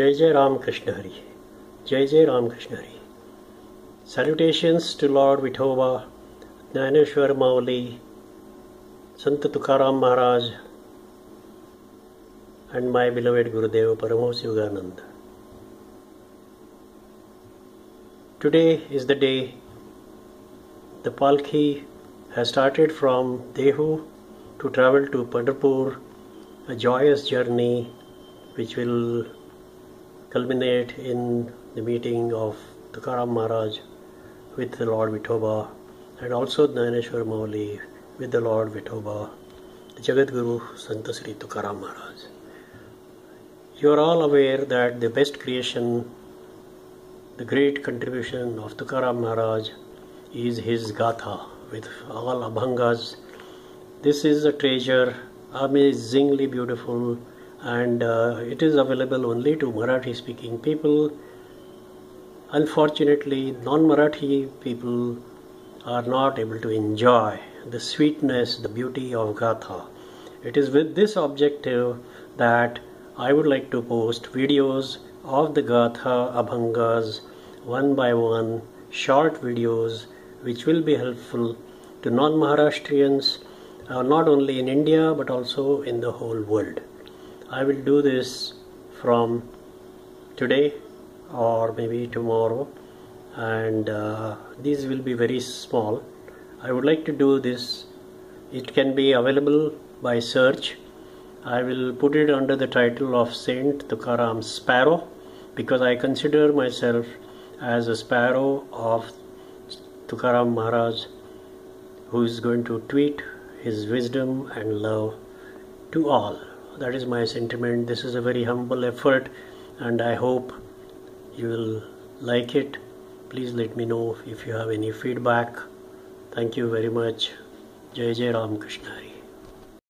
Jai Jai Ram Krishna Hari. Jai Jai Ram Krishna Hari. Salutations to Lord Vithoba, Jnaneshwar Mauli, Sant Tukaram Maharaj, and my beloved Gurudev Paramahansa Yogananda. Today is the day the Palki has started from Dehu to travel to Pandharpur, a joyous journey which will culminate in the meeting of Tukaram Maharaj with the Lord Vithoba and also Jnaneshwar Mauli with the Lord Vithoba, the Jagat Guru Sant Sri Tukaram Maharaj. You are all aware that the best creation, the great contribution of Tukaram Maharaj is his Gatha with all Abhangas. This is a treasure, amazingly beautiful and uh, it is available only to Marathi speaking people. Unfortunately, non Marathi people are not able to enjoy the sweetness, the beauty of Gatha. It is with this objective that I would like to post videos of the Gatha Abhangas one by one, short videos which will be helpful to non Maharashtrians, uh, not only in India but also in the whole world. I will do this from today or maybe tomorrow. And uh, these will be very small. I would like to do this. It can be available by search. I will put it under the title of Saint Tukaram Sparrow because I consider myself as a sparrow of Tukaram Maharaj who is going to tweet his wisdom and love to all that is my sentiment. This is a very humble effort and i hope you will like it. Please let me know if you have any feedback. Thank you very much. Jai jai ram krishna